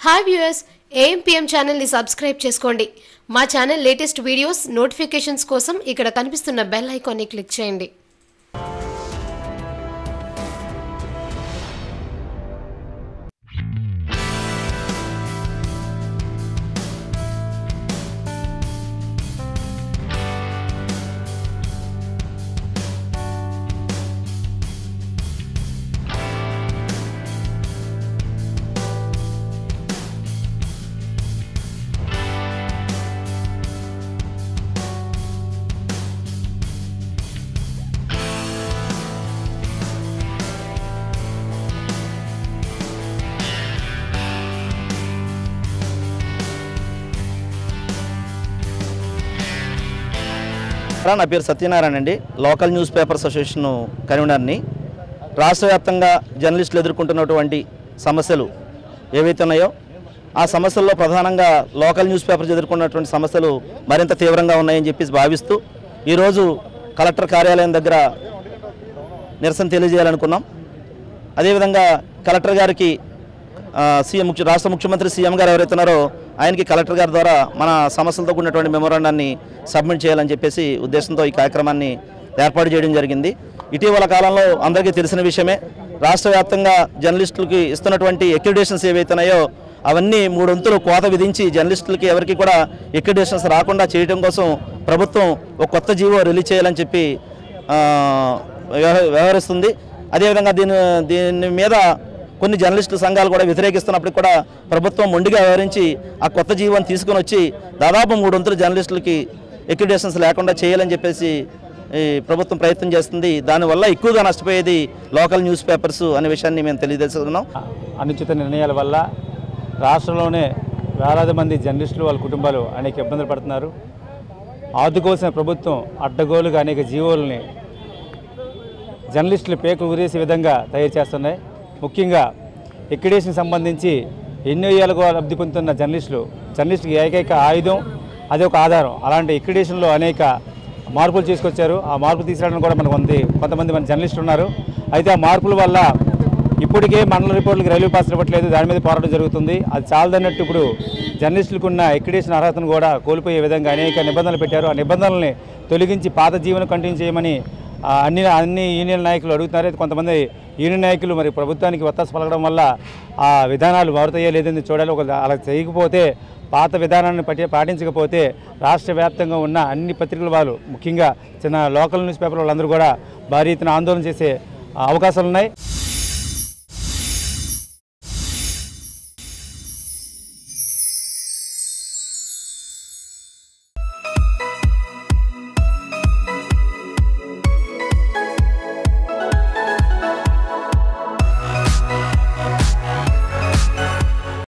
Hi viewers AMPM ఛానల్ని subscribe చేసుకోండి. మా ఛానల్ లేటెస్ట్ వీడియోస్ నోటిఫికేషన్స్ కోసం ఇక్కడ కనిపిస్తున్న బెల్ ఐకాన్ని క్లిక్ చేయండి. నా పేరు సత్యనారాయణ అండి. లోకల్ న్యూస్ పేపర్స్ అసోసియేషన్ కన్వీనర్ని. రాష్ట్ర వ్యాప్తంగా జర్నలిస్టులు ఎదుర్కొంటున్నటువంటి సమస్యలు ఏవైతే ఉన్నాయో ఆ సమస్యల్లో ప్రధానంగా లోకల్ న్యూస్ పేపర్స్ ఎదుర్కొన్నటువంటి సమస్యలు మరింత తీవ్రంగా ఉన్నాయని చెప్పేసి భావిస్తూ ఈరోజు కలెక్టర్ కార్యాలయం దగ్గర నిరసన తెలియజేయాలనుకున్నాం. అదేవిధంగా కలెక్టర్ గారికి సీఎం ముఖ్య రాష్ట్ర ముఖ్యమంత్రి సీఎం గారు ఎవరైతే ఉన్నారో ఆయనకి కలెక్టర్ గారి ద్వారా మన సమస్యలతో కూడినటువంటి మెమోరాండాన్ని సబ్మిట్ చేయాలని చెప్పేసి ఉద్దేశంతో ఈ కార్యక్రమాన్ని ఏర్పాటు చేయడం జరిగింది. ఇటీవల కాలంలో అందరికీ తెలిసిన విషయమే రాష్ట్ర వ్యాప్తంగా జర్నలిస్టులకి ఇస్తున్నటువంటి ఎక్రిడేషన్స్ ఏవైతున్నాయో అవన్నీ మూడొంతులు కోత విధించి జర్నలిస్టులకి ఎవరికి కూడా ఎక్రిడేషన్స్ రాకుండా చేయడం కోసం ప్రభుత్వం ఒక కొత్త జీవో రిలీజ్ చేయాలని చెప్పి వ్యవహరిస్తుంది. అదేవిధంగా దీని దీని మీద కొన్ని జర్నలిస్టు సంఘాలు కూడా వ్యతిరేకిస్తున్నప్పటికి కూడా ప్రభుత్వం మొండిగా వ్యవహరించి ఆ కొత్త జీవోని తీసుకొని వచ్చి దాదాపు మూడొంతులు జర్నలిస్టులకి ఎక్రిడేషన్స్ లేకుండా చేయాలని చెప్పేసి ఈ ప్రభుత్వం ప్రయత్నం చేస్తుంది. దానివల్ల ఎక్కువగా నష్టపోయేది లోకల్ న్యూస్ పేపర్స్ అనే విషయాన్ని మేము తెలియజేస్తున్నాం. అనుచిత నిర్ణయాల వల్ల రాష్ట్రంలోనే వేలాది మంది జర్నలిస్టులు వాళ్ళ కుటుంబాలు అనేక ఇబ్బందులు పడుతున్నారు. ఆదుకోవాల్సిన ప్రభుత్వం అడ్డగోలుగా అనేక జీవోల్ని జర్నలిస్టులు పేకు ఉరేసే విధంగా తయారు చేస్తున్నాయి. ముఖ్యంగా ఎక్రిడేషన్ సంబంధించి ఎన్నో ఏళ్ళకు లబ్ధి పొందుతున్న జర్నలిస్టులు జర్నలిస్టుకి ఏకైక ఆయుధం అదే ఒక ఆధారం. అలాంటి ఎక్రిడేషన్లో అనేక మార్పులు తీసుకొచ్చారు. ఆ మార్పులు తీసుకురావడం కూడా మనకు ఉంది. కొంతమంది మన జర్నలిస్టులు ఉన్నారు. అయితే ఆ మార్పుల వల్ల ఇప్పటికే మండల రిపోర్టులకు రైల్వే పాస్ ఇవ్వట్లేదు దాని మీద పోరాటం జరుగుతుంది. అది చాలదన్నట్టు ఇప్పుడు జర్నలిస్టులకు ఉన్న ఎక్రిడేషన్ అర్హతను కూడా కోల్పోయే విధంగా అనేక నిబంధనలు పెట్టారు. ఆ నిబంధనల్ని తొలగించి పాత జీవనం కంటిన్యూ చేయమని అన్ని అన్ని యూనియన్ నాయకులు అడుగుతున్నారు. కొంతమంది యూనియన్ నాయకులు మరి ప్రభుత్వానికి ఒత్తాసు పలకడం వల్ల ఆ విధానాలు మారుతాయో లేదని చూడాలి. ఒక అలా చేయకపోతే పాత విధానాన్ని పట్టి పాటించకపోతే రాష్ట్ర వ్యాప్తంగా ఉన్న అన్ని పత్రికల వాళ్ళు ముఖ్యంగా చిన్న లోకల్ న్యూస్ పేపర్ వాళ్ళందరూ కూడా భారీ ఎత్తున ఆందోళన చేసే అవకాశాలు ఉన్నాయి